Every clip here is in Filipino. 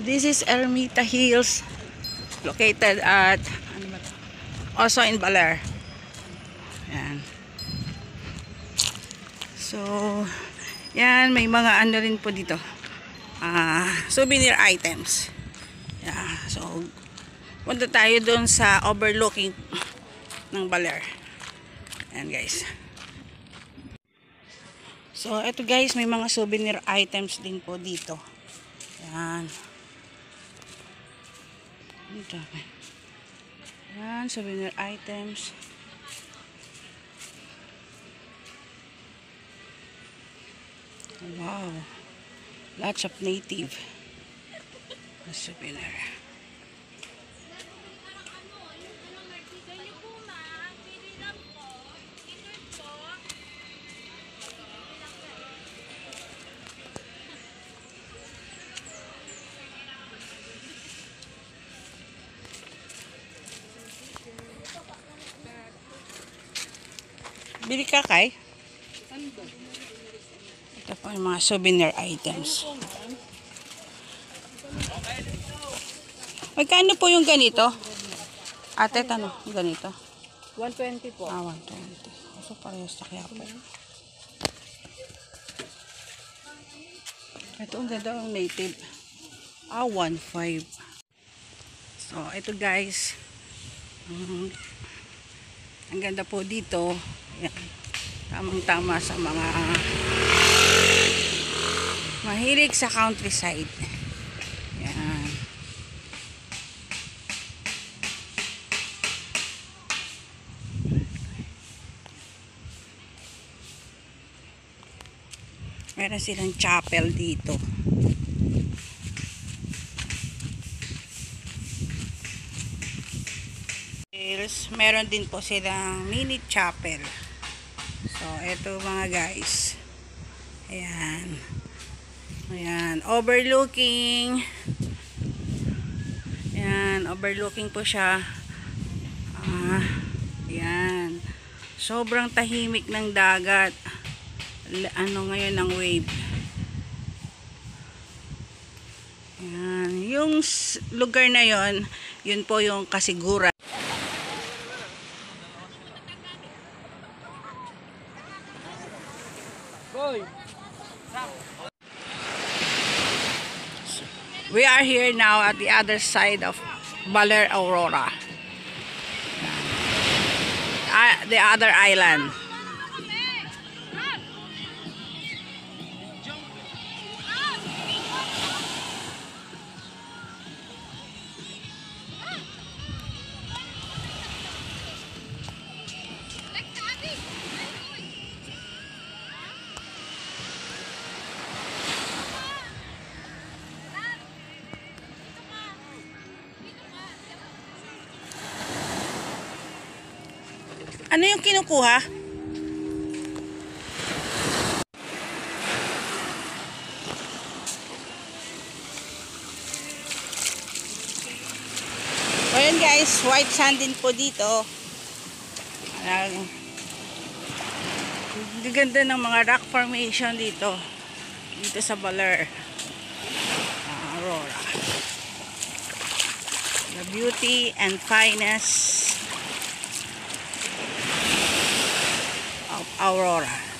This is Ermita Hills located at also in Baler. Yan. So, yan may mga ano rin po dito. Ah, souvenir items. Yeah, so punta tayo doon sa overlooking ng Baler. Yan guys. So, eto guys, may mga souvenir items din po dito. Yan. Ang dami. Yan, souvenir items. Wow. Lots of native. na souvenir. Bili ka kay? Ito po yung mga souvenir items. Magkano po yung ganito? Ate, ano? Yung ganito? 120 po. Ah, 120. So, parehas sa kaya po. Ito, ang ganda ng native. Ah, 1.5. So, ito guys. Mm, ang ganda po dito. Yan. Tamang-tama sa mga mahilig sa countryside. Yan. Meron silang chapel dito. Meron din po silang mini chapel. So, eto mga guys. Ayan. Ayan. Overlooking. Ayan. Overlooking po siya. Ah, ayan. Sobrang tahimik ng dagat. Ano ngayon ng wave. Ayan. Yung lugar na yon, yun po yung kasiguran. We are here now at the other side of Baler Aurora. Ah, the other island. Ano yung kinukuha? Yun guys, white sand din po dito. Ang ang ganda ng mga rock formation dito. Dito sa Baler. ah, Aurora. The beauty and fineness Aurora.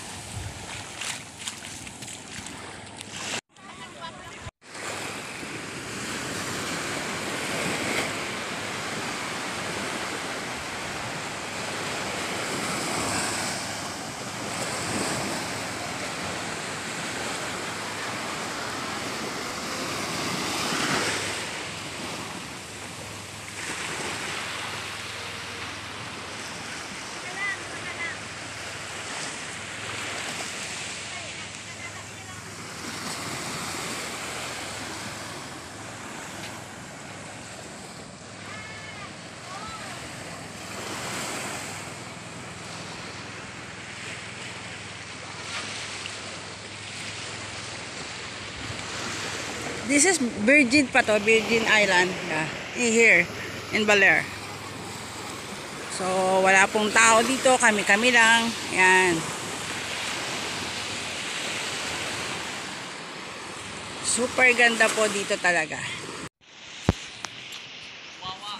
This is Virgin pa to, Virgin Island. Yeah. Here in Baler. So, wala pong tao dito. Kami-kami lang. Yan. Super ganda po dito talaga. Wawa.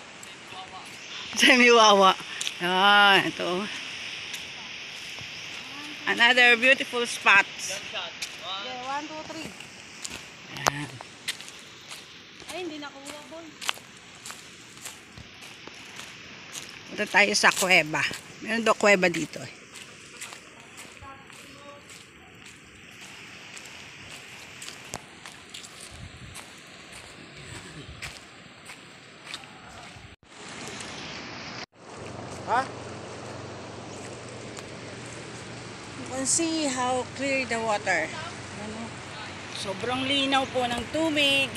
Semi ah, wawa. Yan. Ito. Another beautiful spot. Yeah, one, two, three. Yan. Ay, hindi nakuha, boy. Punta tayo sa kuweba. Meron daw kuweba dito. eh. Ha? You can see how clear the water. Ano? Sobrang linaw po ng tubig.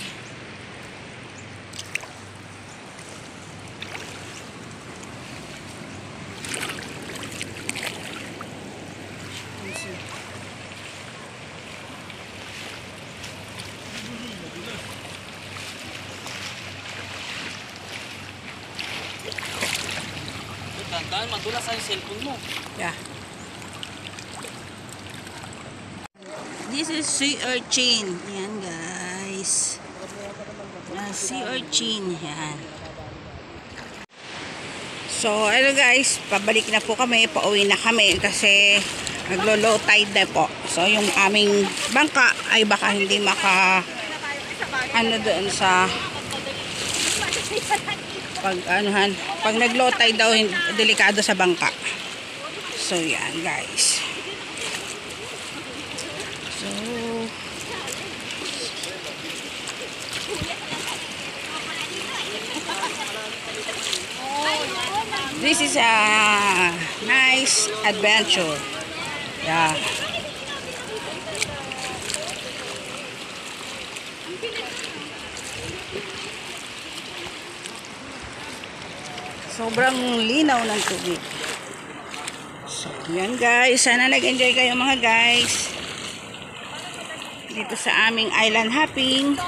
Tandaan, madulas sa cellphone mo. Yeah. This is sea urchin. Yan guys. Uh, sea urchin. Yan. So, ano guys, pabalik na po kami, pauwi na kami kasi naglo-low tide na po. So, yung aming bangka ay baka hindi maka ano doon sa pag anuhan, pag nag-low tide daw, delikado sa bangka. So, yan guys. So, this is a nice adventure. Yeah. Sobrang linaw ng tubig. So, yan guys. Sana nag-enjoy kayo mga guys. Dito sa aming island hopping.